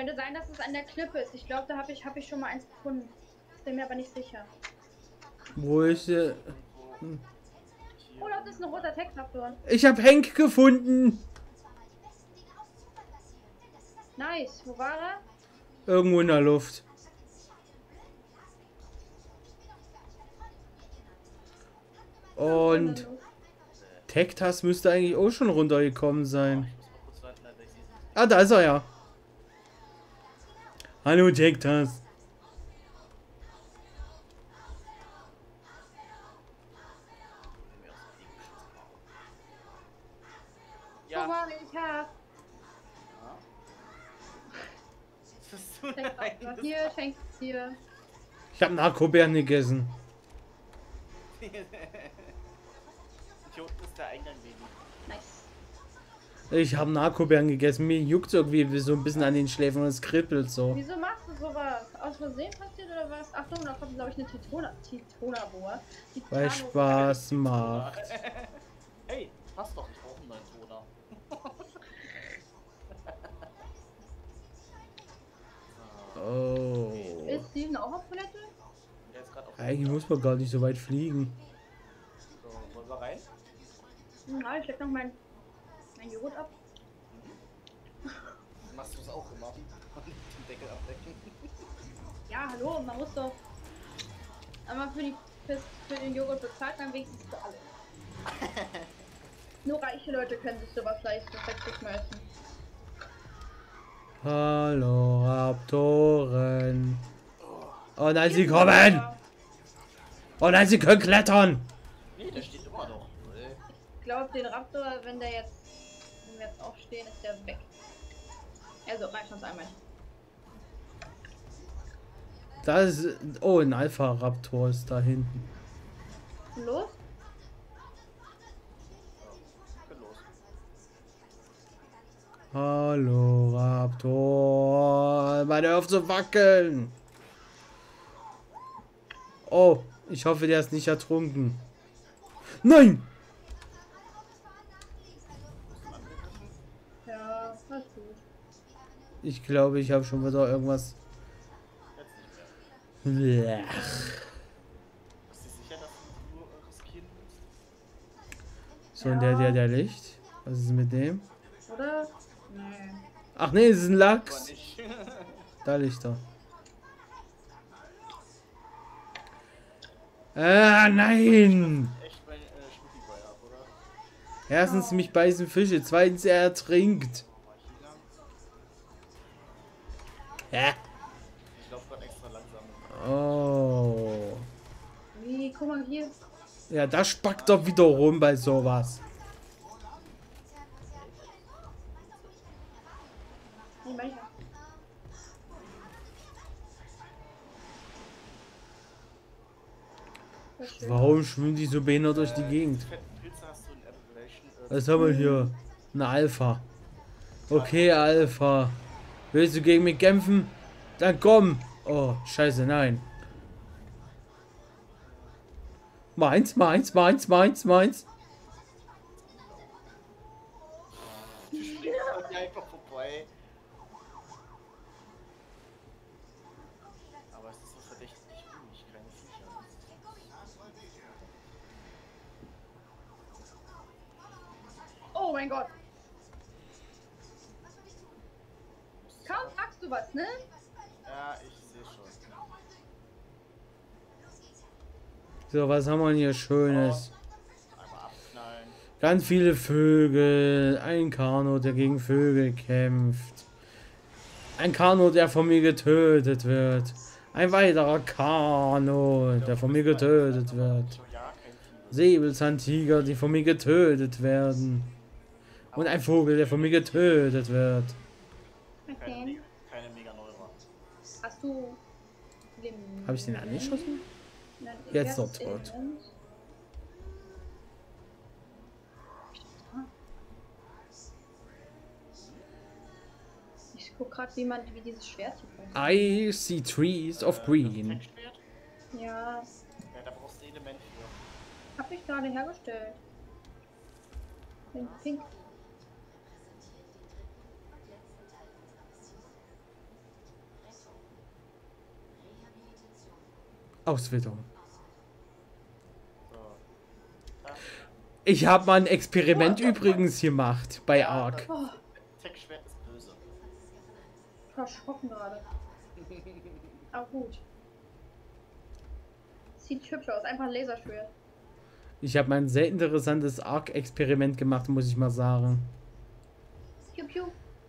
Könnte sein, dass es an der Klippe ist. Ich glaube, da habe ich, hab ich schon mal eins gefunden. Bin mir aber nicht sicher. Wo ist äh, Oh, das ist ein roter Textfaktor. Ich habe Henk gefunden. Nice. Wo war er? Irgendwo in der Luft. Und Tektas müsste eigentlich auch schon runtergekommen sein. Ah, da ist er ja. Hallo. Guck Ja, mal, ich hab. was hast du Textfaktor. denn? Hier, schenk hier. Ich habe Narkobären gegessen. Hier unten ist der Eingang wegen. Ich habe Narkobären gegessen. Mir juckt irgendwie so ein bisschen an den Schläfen und es kribbelt so. Wieso machst du sowas? Aus Versehen passiert oder was? Achtung, da kommt, glaube ich, eine Titona, Titona-Bohr. Weil Titano- Spaß macht. Hey, passt doch, ich brauche einen neuen Toner. Oh. Ist Steven auch auf Toilette? Der ist gerade auf Eigentlich muss man gar nicht so weit fliegen. So, wollen wir rein? Ja, ich leg noch mein, mein Joghurt ab. Machst du es auch immer? Den Deckel abdecken. Ja, hallo, man muss doch einmal für, die, für den Joghurt bezahlt, dann wenigstens für alle. Nur reiche Leute können sich sowas leisten, wegzuschmeißen. Hallo Raptoren. Oh nein, sie kommen! Oh nein, sie können klettern! Nee, der steht immer noch. Ich glaube, den Raptor, wenn der jetzt aufstehen, ist der weg. Also, reicht uns einmal. Das ist. Oh, ein Alpha-Raptor ist da hinten. Los? Hallo Raptor. Hör auf zu wackeln. Oh, ich hoffe, der ist nicht ertrunken. Nein! Ja, alles gut. Ich glaube, ich habe schon wieder irgendwas. Jetzt nicht mehr. Blech. Bist du sicher, dass du nur riskieren willst? So, und der, der, der Licht. Was ist mit dem? Oder? Nee. Ach nee, es ist ein Lachs. Da liegt er. Ah, nein! Äh, Schmucki-Boy ab, oder? Erstens, mich beißen Fische. Zweitens, er ertrinkt. Ja. Ich laufe gerade extra langsam. Oh. Wie, guck mal hier. Ja, das spackt doch wieder rum bei sowas. Nee. Warum schwimmen die so behindert durch die Gegend? Was haben wir hier? Eine Alpha. Okay, Alpha. Willst du gegen mich kämpfen? Dann komm. Oh, scheiße, nein. Meins, meins, meins, meins, meins. Die fliegen an dir einfach vorbei. Aber es ist so verdächtig ruhig, keine Viecher. Oh mein Gott. Kaum sagst du was, ne? Ja, ich sehe schon. So, was haben wir denn hier Schönes? Einmal abknallen. Ganz viele Vögel. Ein Kano, der gegen Vögel kämpft. Ein Kano, der von mir getötet wird. Ein weiterer Kano, der von mir getötet wird. Säbelzahntiger, die von mir getötet werden. Und ein Vogel, der von mir getötet wird. Keine, Okay. Hast du. Habe ich den angeschossen? Jetzt noch tot. Ich guck grad, wie man wie dieses Schwert hier kommt. I see trees of green. Äh, ja. Ja, da brauchst du eh Element für. Hab ich gerade hergestellt. Den Pink. Auswitterung. Ich habe mal ein Experiment übrigens gemacht bei Ark. Oh, Textschwert ist böse. verschrocken gerade. Aber gut. Sieht hübsch aus, einfach ein Laserschwert. Ich habe mal ein sehr interessantes Ark-Experiment gemacht, muss ich mal sagen. Piu, piu.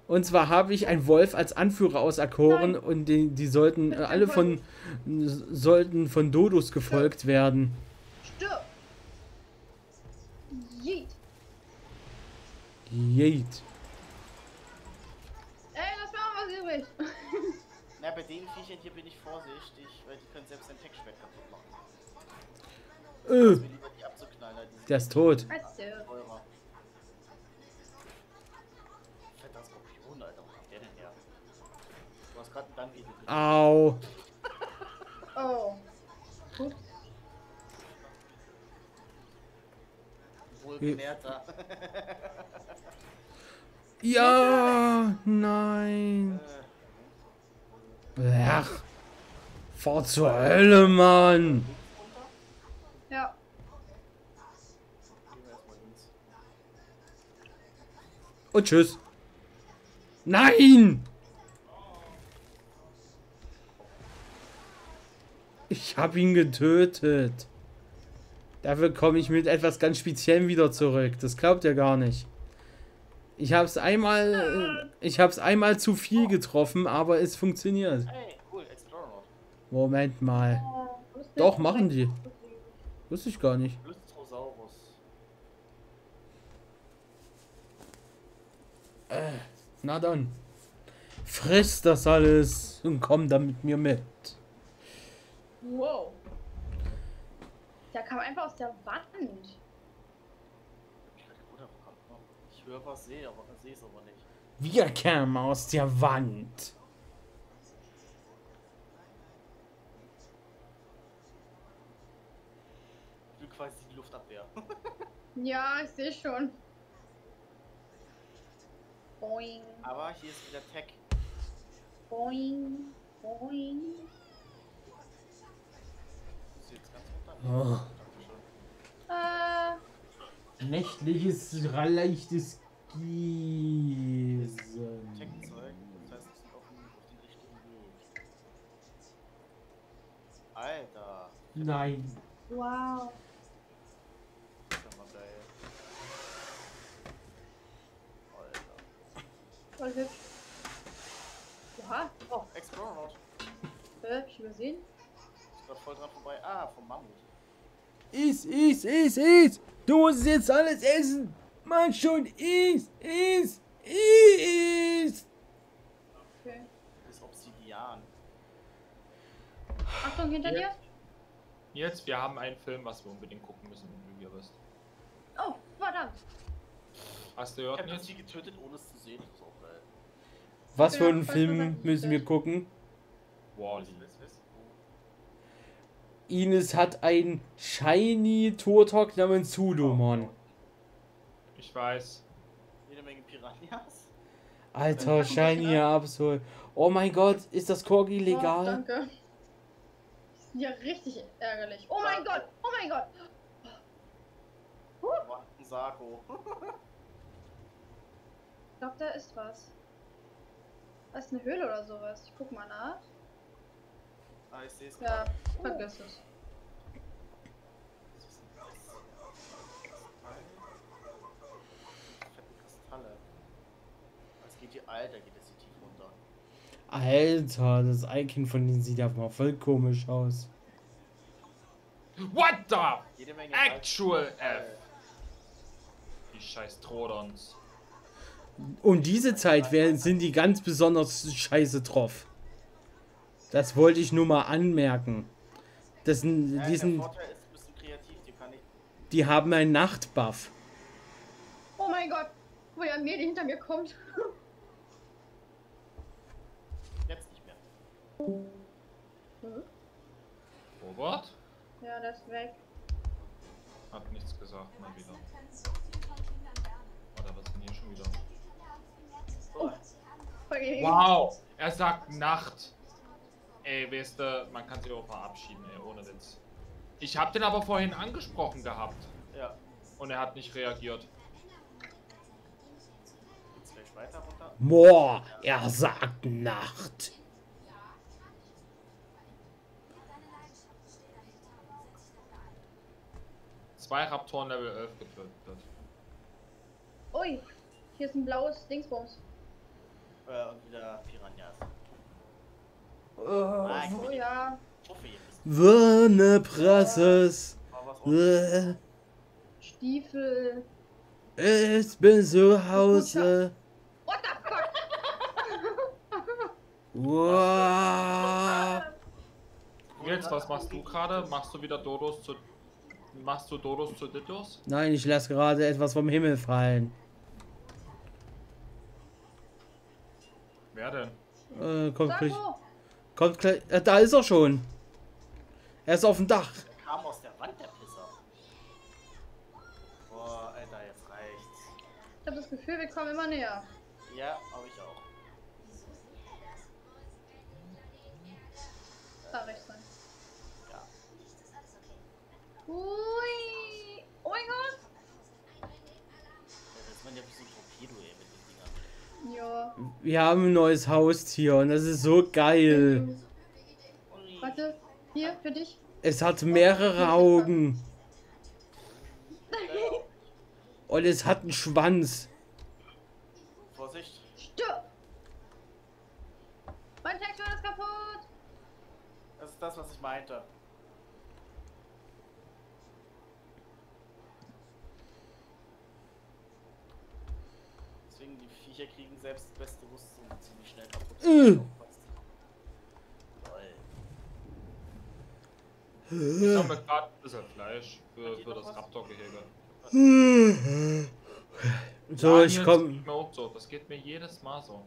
Und zwar habe ich einen Wolf als Anführer auserkoren Nein. und die, die sollten äh, alle von sollten von Dodos gefolgt werden. Stirb! Yeet! Jeet. Ey, lass mir auch was übrig! Na, bei den Viechern hier bin ich vorsichtig, weil die können selbst ein Textschwert kaputt machen. Äh, Mir lieber die abzuknallen, die sind der ist tot. Teurer. Fetter Skorpion, Alter, wo kommt der denn her? Du hast gerade einen Dungeon gekriegt. Au. Oh. Gut. Wohlgenährter. Ja, nein. Ach. Fahr zur Hölle, Mann. Ja. Und tschüss. Nein! Ich habe ihn getötet. Dafür komme ich mit etwas ganz Speziellem wieder zurück. Das glaubt ihr gar nicht. Ich habe es einmal, ich habe es einmal zu viel getroffen, aber es funktioniert. Moment mal. Lustig. Doch, machen die. Wusste ich gar nicht. Lystrosaurus. Na dann. Friss das alles und komm dann mit mir mit. Wow. Der kam einfach aus der Wand. Ich höre was, sehe aber sehe es aber nicht. Wir kamen aus der Wand. Ich will quasi die Luftabwehr. Ja, ich sehe schon. Boing, Aber hier ist wieder Tech. boing, boing. Oh. Dankeschön. Äh, Nächtliches, leichtes Tech-Zeug. Gießen. Das heißt, wir sind auf dem, richtigen Weg. Alter. Nein. wow. Das ist ja mal geil. Alter. Voll hübsch. Oha. Oh, Explorer Mode. äh, hab ich übersehen? Ist grad voll dran vorbei. Ah, vom Mammut. Iss, iss, iss, iss. Du musst jetzt alles essen. Mann schon, iss, iss, iss. Okay. Das ist Obsidian. Achtung, hinter dir. Jetzt, wir haben einen Film, was wir unbedingt gucken müssen, wie ihr wisst. Oh, verdammt. Hast du Ich gehört hab das jetzt? Vieh getötet, ohne es zu sehen. Das ist auch geil. Was für einen Film müssen wir gucken? Wally. Du wissen? Ines hat ein Shiny Turtok namens Sudomon. Ich weiß. Jede Menge Piranhas. Alter, Shiny Absol. Oh mein Gott, ist das Corgi Oh, legal? danke. Die sind ja richtig ärgerlich. Oh mein Gott, oh mein Gott. Ein Sarko. Ich glaube, da ist was. Das ist eine Höhle oder sowas. Ich guck mal nach. Ah, ich sehe es Ja, gerade. vergiss es. Was ist denn das? Kristall? Fette Kristalle. Es geht hier, Alter, geht es hier tief runter. Alter, das Icon von denen sieht ja mal voll komisch aus. What the? Jede Menge Actual Salz- F. Die scheiß Trodons. Um diese Zeit werden, sind die ganz besonders scheiße drauf. Das wollte ich nur mal anmerken. Das sind, Ja, die, der sind, Vorteil ist, du bist ein kreativ, die kann ich. die haben einen Nachtbuff. Oh mein Gott, wo ja Medi hinter mir kommt. Hm? Robert? Ja, der ist weg. Hat nichts gesagt, mal wieder. Oder was ist denn hier schon wieder? Oh. Wow! Er sagt Nacht. Ey, weißt du, man kann sich auch verabschieden, ey, ohne Witz. Ich hab den aber vorhin angesprochen gehabt. ja. Und er hat nicht reagiert. Geht's gleich weiter runter? Boah, er sagt Nacht. Zwei Raptoren Level 11 getötet. Ui, hier ist ein blaues Dingsbums. Äh, und wieder Piranhas. Nein, Oh ja. ich hoffe, ihr wisst. Wörne Prasses. Mal was Äh, Stiefel. Ich bin zu Hause. What the fuck? Wow. Nils, was machst du gerade? Machst du wieder Dodos zu. Machst du Dodos zu Dittos? Nein, ich lasse gerade etwas vom Himmel fallen. Wer denn? Äh, kommt Sag gleich. wo. Kommt gleich. Äh, da ist er schon. Er ist auf dem Dach. Der kam aus der Wand, der Pisser. Boah, Alter, jetzt reicht's. Ich habe das Gefühl, wir kommen immer näher. Ja, hab ich auch. Da rechts sein. Ja. Ui. Ja. Wir haben ein neues Haustier und das ist so geil. Warte. Hier, für dich. Es hat mehrere Augen. Und es hat einen Schwanz. Vorsicht. Stirb. Mein Textur ist kaputt. Das ist das, was ich meinte. Deswegen, die Viecher kriegen selbst die beste Rüstung ziemlich schnell kaputt. Äh. Toll. Ich sammle gerade ein bisschen Fleisch für, für das Raptor-Gehege. So, Ja, ich Nils, komm. geht mir auch so. Das geht mir jedes Mal so.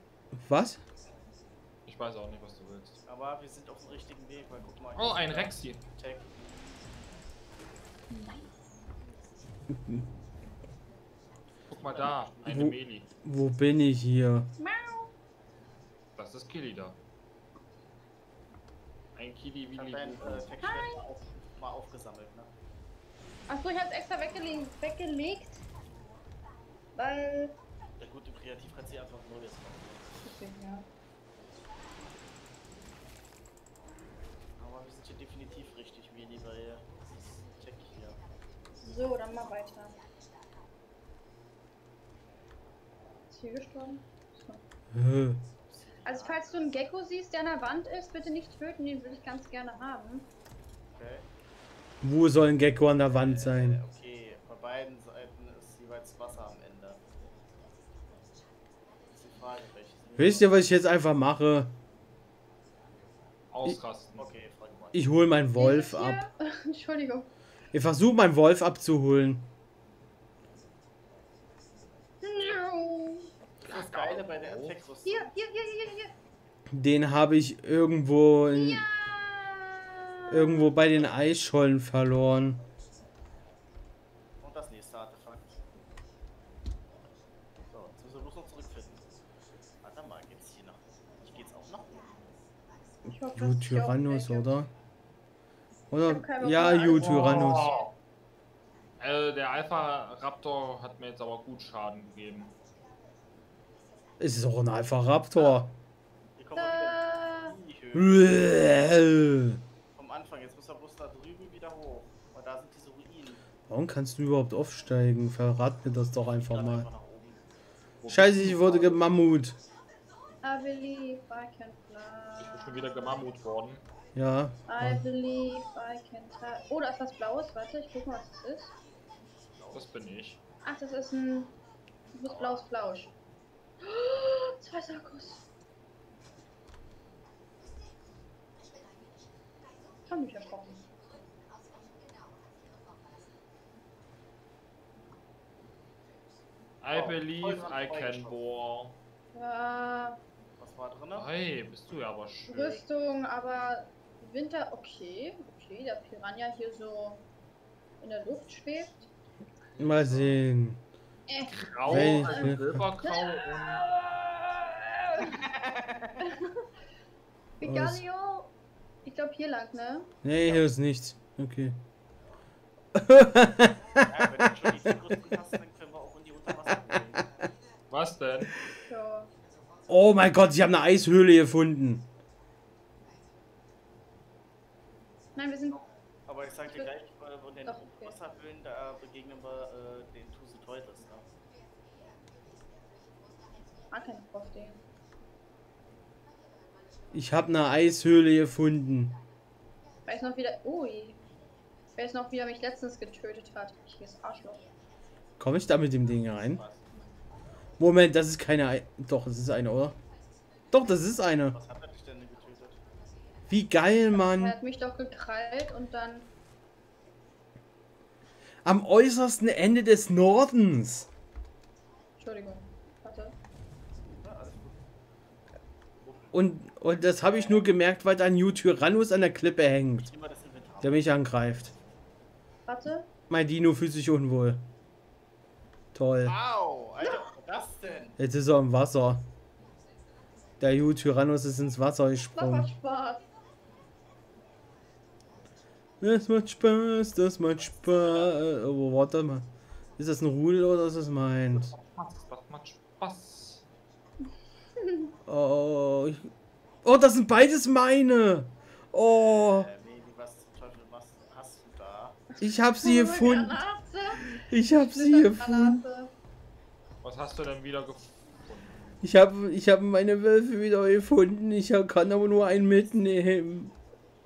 Was? Ich weiß auch nicht, was du willst. Aber wir sind auf dem richtigen Weg, weil guck mal. Oh, ein Rexi. Tag. Mal da, eine Wo- Meli. Wo bin ich hier? Mau. Das ist Kili da. Ein Kili Ich hab Willi dein äh, auf, mal aufgesammelt, ne? Achso, ich hab's extra weggelegt, weggelegt. Weil. Ja gut, im Kreativ kann sie einfach Neues machen. Okay, ja. Aber wir sind hier definitiv richtig, Meli, weil das ist Tech hier. So, dann mal weiter. Ist hier gestorben? So. Also falls du einen Gecko siehst, der an der Wand ist, bitte nicht töten, den würde ich ganz gerne haben. Okay. Wo soll ein Gecko an der Wand Äh, sein? okay, bei beiden Seiten ist jeweils Wasser am Ende. Frage. Wisst ihr, was ich jetzt einfach mache? Ausrasten. Okay, frage mal. Ich hole meinen Wolf ab. Entschuldigung. Ich versuche meinen Wolf abzuholen. Das Geile bei der. Hier, hier, hier, hier, hier. Den habe ich irgendwo in, Ja. irgendwo bei den Eisschollen verloren. Und das nächste Artefakt. So, jetzt müssen wir bloß noch zurückfinden. Warte mal, geht's hier nach Hier geht's auch nach oben. Ich hoffe, Ju ich Tyrannus, oder? Ich Oder? Ja. Ju Tyrannus. Oh. Äh, der Alpha Raptor hat mir jetzt aber gut Schaden gegeben. Es ist auch ein Alpha Raptor. Vom Anfang, jetzt müssen wir bloß da drüben wieder hoch. Weil da sind diese Ruinen. Warum kannst du überhaupt aufsteigen? Verrat mir das doch einfach mal. einfach. Scheiße, ich wurde gemammut. I believe I can Ich bin schon fly. wieder gemammut worden. Ja. I believe I can fly. Oh, da ist was Blaues. Warte, ich guck mal, was das ist. Das bin ich. Ach, das ist ein. Du bist blaues Flausch. Zwei Sarkos. Hab mich erschrocken. I Oh, believe I can war. Ja. Was Was war drin? Hey, bist du ja aber schön. Rüstung, aber Winter, okay. Okay, der Piranha hier so in der Luft schwebt. Mal sehen. Äh, Grau, Welche? also Silbergrau und Vigalio. Ich glaube hier lang, ne? Nee, hier ist nichts. Okay. Ja, wenn du schon die Rüstung hast, dann können wir auch in die Unterwasser gehen. was denn? So. Oh mein Gott, ich habe eine Eishöhle gefunden. Nein, wir sind. Aber ich sag dir gleich, äh, von den. Wasserhöhlen, da begegnen wir äh, den Tuse Teutris. Ne? Ich habe eine Eishöhle gefunden. Weiß noch wieder. Ui. Weiß noch, wie er mich letztens getötet hat. Richtiges Arschloch. Komme ich da mit dem Ding rein? Moment, das ist keine Ei Doch, das ist eine, oder? Doch, das ist eine. Was hat er dich denn getötet? Wie geil, Er Mann. hat mich doch gekrallt und dann. Am äußersten Ende des Nordens. Entschuldigung. Warte. Und, und das habe ich nur gemerkt, weil da ein New Tyrannus an der Klippe hängt, das der mich angreift. Warte. Mein Dino fühlt sich unwohl. Toll. Au! Alter, was war das denn? Jetzt ist er im Wasser. Der New Tyrannus ist ins Wasser Das gesprungen. macht Spaß. Das macht Spaß, das macht Spaß. Oh, warte mal. Ist das ein Rudel oder ist das meins? Das macht Spaß. Oh, ich, oh, das sind beides meine. Oh, Äh, Meli, was zum Teufel was hast du da? ich hab sie gefunden. Ich hab sie gefunden. Was hast du denn wieder gefunden? Ich hab, ich hab meine Wölfe wieder gefunden. Ich kann aber nur einen mitnehmen.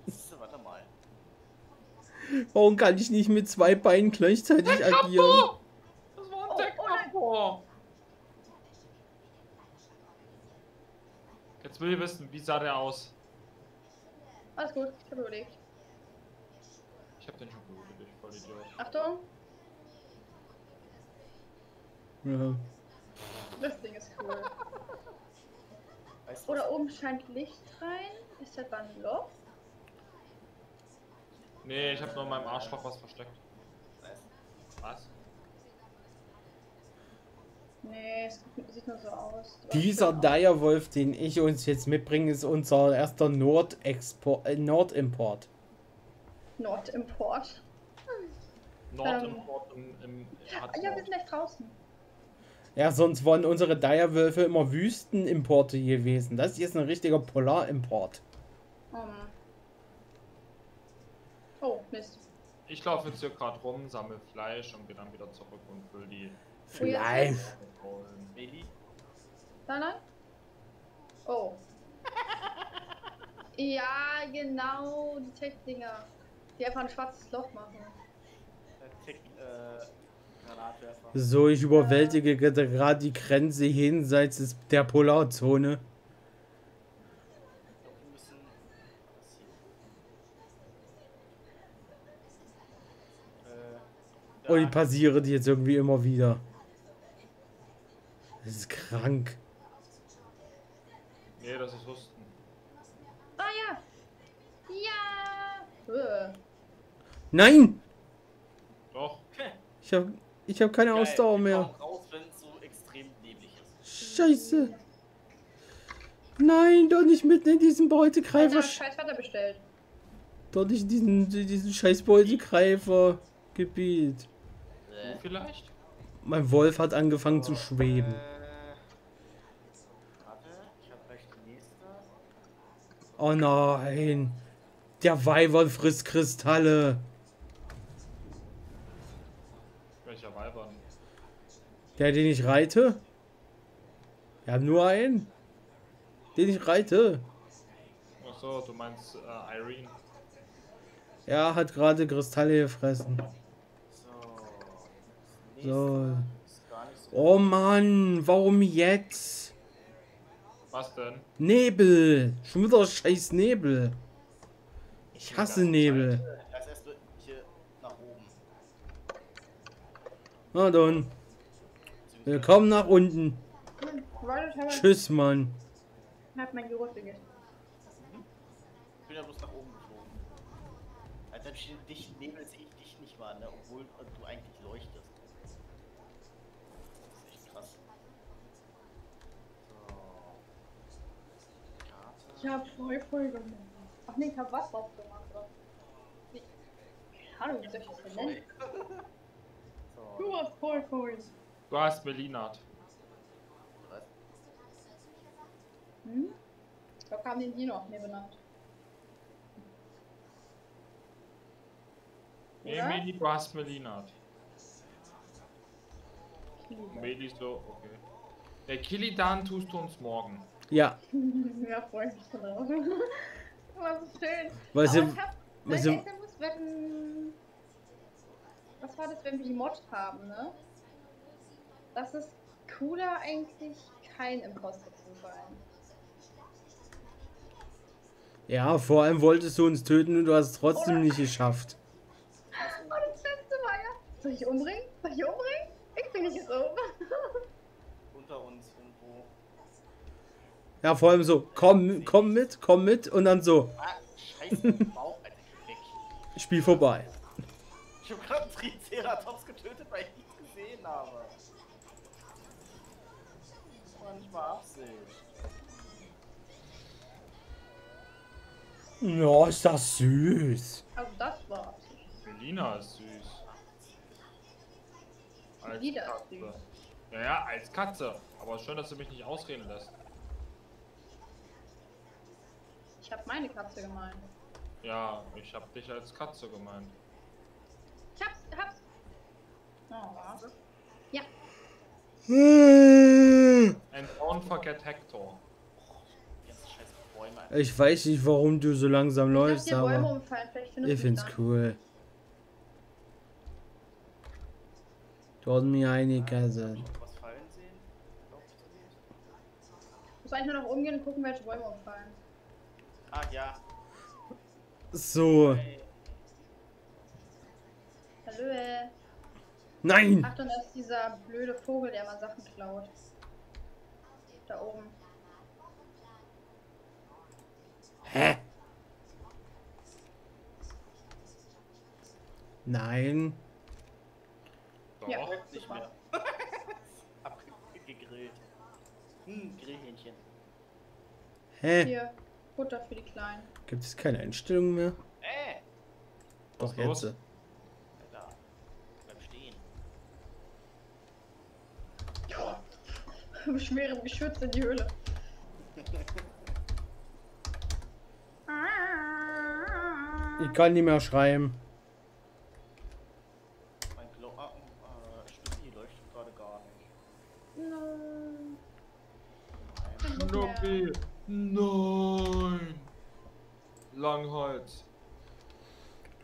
So, Warte mal. Warum kann ich nicht mit zwei Beinen gleichzeitig agieren? Das war ein Oh, Jetzt will ich wissen, wie sah der aus? Alles gut, ich hab überlegt. Ich hab den schon geholt, ich voll Idiot. Achtung, Ja. das Ding ist cool. Weißt du, Oder oben scheint Licht rein. Ist das dann ein Loch? Nee, ich hab nur in meinem Arschloch was versteckt. was? Was? Nee, es sieht nur so aus. Dieser aus. Direwolf, den ich uns jetzt mitbringe, ist unser erster Nordexport, äh, Nordimport. Nordimport. Nordimport im, im Ah, hat ja, wir sind gleich draußen. Ja, sonst waren unsere Direwölfe immer Wüstenimporte gewesen. Das hier ist ein richtiger Polarimport. Um. Oh, Mist. Ich laufe jetzt hier gerade rum, sammle Fleisch und gehe dann wieder zurück und füll die Meli? Nein, nein. Oh. ja, genau, die Tech-Dinger. Die einfach ein schwarzes Loch machen. So, ich überwältige gerade die Grenze jenseits der Polarzone. Ich glaub, wir müssen. Was hier? Äh. Und ich passiere die jetzt irgendwie immer wieder. Das ist krank. Nee, das ist Husten. Ah ja! Ja! Nein! Doch. Ich habe ich hab keine Geil, Ausdauer mehr. raus, so extrem neblig ist. Scheiße. Nein, doch nicht mitten in diesem Alter, Beutegreifer. scheiß Wetter bestellt. Doch nicht in diesen, diesen scheiß Beutegreifer-Gebiet. Vielleicht? Mein Wolf hat angefangen zu schweben. Äh, warte, ich hab gleich die nächste. Oh nein. Der Weiber frisst Kristalle. Welcher Weibern? Der, den ich reite? Wir haben nur einen. Den ich reite. Achso, du meinst äh, Irene. Er hat gerade Kristalle gefressen. So. so. Oh Mann, warum jetzt? Was denn? Nebel. Schon wieder scheiß Nebel. Ich hasse Nebel. Als erstes hier nach oben. Na dann. Willkommen nach unten. Tschüss, Mann. hab mein Joghurt gegessen. Ich bin ja bloß nach oben geflogen. Alter, im dichten Nebel sehe ich dich nicht mal, ne? Obwohl du eigentlich leuchtest. Das ist echt krass. So. Karte. Ich hab voll voll gemacht. Ach nee, ich hab was drauf gemacht. Keine Ahnung, wie soll ich das denn nennen? So. Du hast voll voll. Du hast Melinat. Was? Hm? Ich glaube, haben den die noch mir benannt. Nee? Meli, du hast Melinat. Liebe. Meli so, okay. Der Kilidan tust du uns morgen. Ja, ja, freue mich drauf. War so schön. sie, Aber ich hab, muss wetten. Was war das, wenn wir die Mod haben, ne? Das ist cooler eigentlich kein Imposter zu sein. ja, vor allem wolltest du uns töten und du hast es trotzdem Oder? nicht geschafft. Oh, das Beste war ja. Soll ich umbringen? Soll ich umbringen? Ich bin nicht so. Unter uns irgendwo. Ja, vor allem so, komm, komm mit, komm mit und dann so, Ah, scheiße, Bauch, Alter, weg. Spiel vorbei. Ich hab gerade einen Triceratops getötet, weil ich nichts gesehen habe. Das war nicht mal Absicht. Ja, ist das süß. Also das war Melina ist süß. Als Melina ist Katze. süß. Ja, ja, als Katze. Aber schön, dass du mich nicht ausreden lässt. Ich habe meine Katze gemeint. Ja, ich hab dich als Katze gemeint. Ich hab's, hab's. Oh, warte. Ja. And don't forget Hector. Ich weiß nicht, warum du so langsam läufst, aber ich find's dann. cool. Dort mir eine fallen sehen? Glaub ich muss eigentlich nur nach oben gehen und gucken, welche Bäume umfallen. Ah ja. So. Hey. Hallo. Nein! Achtung, das ist dieser blöde Vogel, der mal Sachen klaut. Da oben. Hä? Nein. Doch. Ja. Nicht mehr. Abgegrillt. Hm, Grillhähnchen. Hä? Hier, Futter für die Kleinen. Gibt es keine Einstellungen mehr? Äh! Doch Was los? jetzt. Bleib stehen. Schwere Geschütze in die Höhle. Ich kann nicht mehr schreiben. Mein Glow. Schnuffi leuchtet gerade gar nicht. Nein. Nein. Schnuppi. Nein. Langhals.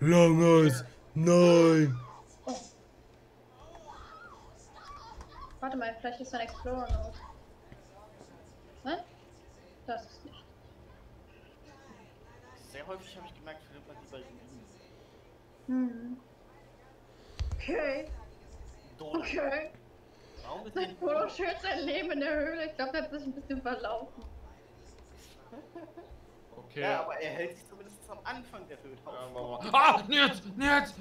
Langes. Nein. Oh. Warte mal, vielleicht ist ein Explorer los. Ne? Das ist nicht. Sehr häufig habe ich gemerkt, man die bei Ruinen. Hm. Okay, okay. Warum ist Sein denn Polo schön sein Leben in der Höhle. Ich glaube, er hat sich ein bisschen verlaufen. Okay. Ja, aber er hält sich zumindest am Anfang der Höhle Ja, auf. Mama. Ah, nicht. Nee, das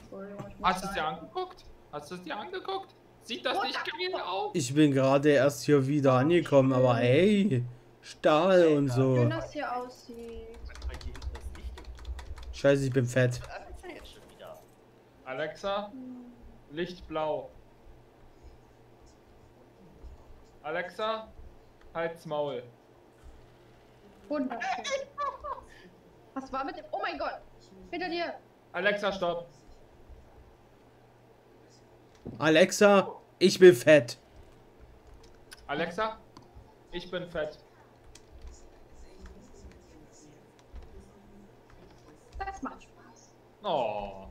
Entschuldigung, ich muss Hast du es dir angeguckt? Hast du es dir angeguckt? Sieht das nicht geil aus? Ich bin gerade erst hier wieder angekommen, aber hey. Stahl und so. Schön, dass hier aussieht. das Scheiße, ich bin fett. Alexa, Licht blau. Alexa, halt's Maul. Wunderschön. Was war mit dem? Oh mein Gott! Hinter dir! Alexa, stopp. Alexa, ich bin fett. Alexa, ich bin fett. Das macht Spaß. Oh.